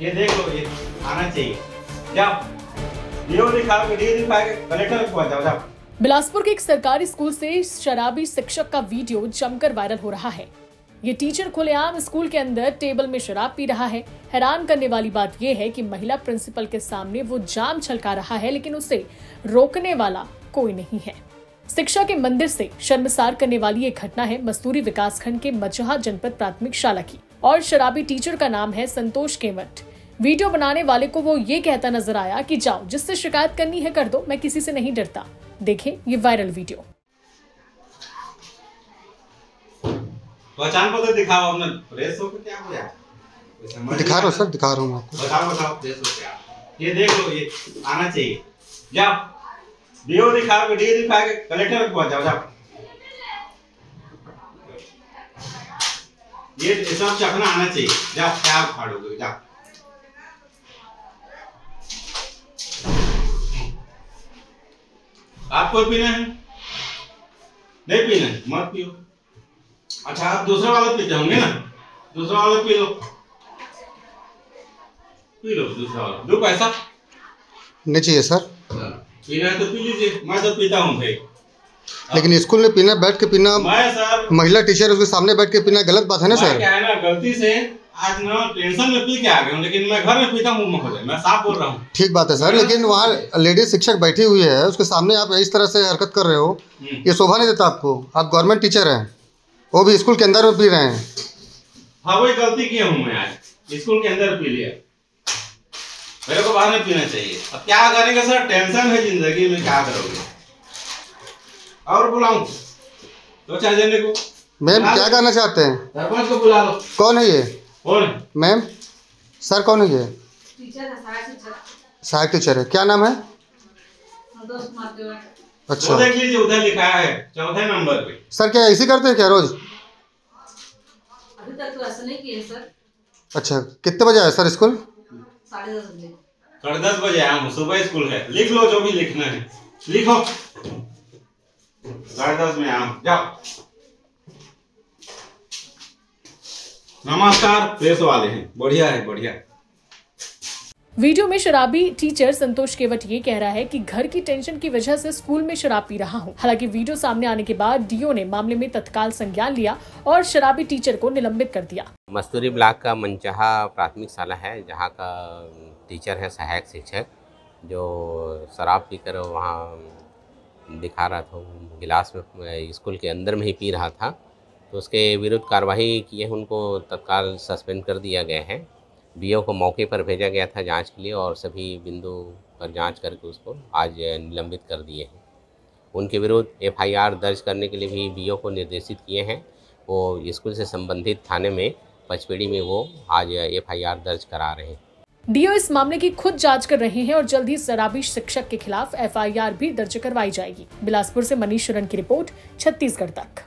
ये देख लो, ये आना चाहिए। जाओ। कलेक्टर जाओ बिलासपुर के एक सरकारी स्कूल से शराबी शिक्षक का वीडियो जमकर वायरल हो रहा है। ये टीचर खुलेआम स्कूल के अंदर टेबल में शराब पी रहा है। हैरान करने वाली बात यह है कि महिला प्रिंसिपल के सामने वो जाम छलका रहा है, लेकिन उसे रोकने वाला कोई नहीं है। शिक्षा के मंदिर से शर्मसार करने वाली ये घटना है मस्तूरी विकासखंड के मचहा जनपद प्राथमिक शाला की। और शराबी टीचर का नाम है संतोष केवट। वीडियो बनाने वाले को वो ये कहता नज़र आया कि जाओ जिससे शिकायत करनी है कर दो मैं किसी से नहीं डरता। देखें ये वायरल वीडियो। पहचान पत्र दिखाओ अपना प्रेस हो क्या हो यार दिखा रहा हूँ सर दिखा रहा हूँ आपको। बताओ बताओ प्रेस हो क्या? ये देख लो ये आना चाहिए। जाओ। डीओ दिखाओगे डीओ दिखाओगे कलेक्टर को पहुंचाओ जाओ ये सब चखना आना चाहिए। जाओ क्या फाड़ोगे जाओ। आपको पीना है? नहीं पीना है मत पियो। अच्छा आप दूसरा वाला पीते होंगे ना? दूसरा वाला पी लो। पी लो दूसरा वाला। दो पैसा। नहीं चाहिए सर। पीना है तो पी लीजिए। मैं तो पीता हूँ भाई। लेकिन स्कूल में पीना बैठ के पीना महिला टीचर उसके सामने बैठ के पीना गलत बात है ना सर? क्या है ना गलती से आज ना टेंशन में पी के आ गया हूँ लेकिन मैं घर में पीता हूँ मैं साफ़ बोल रहा हूँ। ठीक बात है सर लेकिन वहाँ लेडीज़ शिक्षक बैठी हुई है उसके सामने आप इस तरह से हरकत कर रहे हो हम्म। ये शोभा नहीं देता आपको। आप गवर्नमेंट टीचर हैं वो भी स्कूल के अंदर में पी रहे हैं। हाँ वही गलती किया हूँ मैं आज स्कूल के अंदर पी लिया। मेरे को बाहर में पीना चाहिए। अब क्या करेंगे सर? टेंशन है ज़िंदगी में क्या करोगे? और बुलाऊं? दो चार जने को। मैम क्या करना चाहते हैं? सरपंच को बुला लो। कौन है ये? मैम सर कौन है ये? Teacher teacher. सहायक टीचर है। क्या नाम है? अच्छा। देख लीजिए उधर लिखा है चौथे नंबर पे। सर क्या ऐसे करते हैं क्या रोज? अभी तक तो ऐसा नहीं किए सर। अच्छा कितने बजे आए सर स्कूल? साढ़े दस बजे। साढ़े दस बजे आया हूँ सुबह स्कूल है लिख लो जो भी लिखना है। लिखो। साढ़े दस में आया हूँ। जाओ। नमस्कार प्रेस वाले हैं। बढ़िया है बढ़िया। वीडियो में शराबी टीचर संतोष केवट ये कह रहा है कि घर की टेंशन की वजह से स्कूल में शराब पी रहा हूँ। हालाँकि वीडियो सामने आने के बाद डीओ ने मामले में तत्काल संज्ञान लिया और शराबी टीचर को निलंबित कर दिया। मस्तूरी ब्लॉक का मनचाहा प्राथमिक शाला है जहाँ का टीचर है सहायक शिक्षक जो शराब पीकर वहाँ दिखा रहा था गिलास में स्कूल के अंदर में ही पी रहा था। तो उसके विरुद्ध कार्रवाई किए उनको तत्काल सस्पेंड कर दिया गया है। बीओ को मौके पर भेजा गया था जाँच के लिए और सभी बिंदु पर जाँच करके उसको आज निलंबित कर दिए हैं। उनके विरुद्ध एफआईआर दर्ज करने के लिए भी बीओ को निर्देशित किए हैं। वो स्कूल से संबंधित थाने में पचपेड़ी में वो आज एफआईआर दर्ज करा रहे हैं। डीओ इस मामले की खुद जाँच कर रहे हैं और जल्द ही शराबी शिक्षक के खिलाफ एफआईआर भी दर्ज करवाई जाएगी। बिलासपुर से मनीष शरण की रिपोर्ट, छत्तीसगढ़ तक।